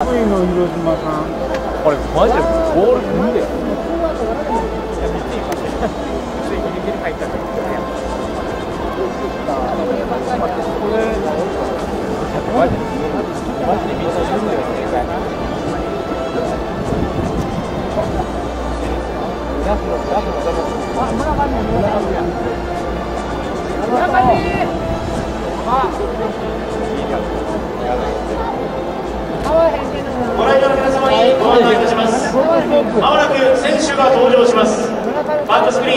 広島さんこれマジでボール踏んでマジでマジでみんな踏んでる正解村上。ご来場の皆様にご案内いたします。まもなく選手が登場します。バックスクリーン。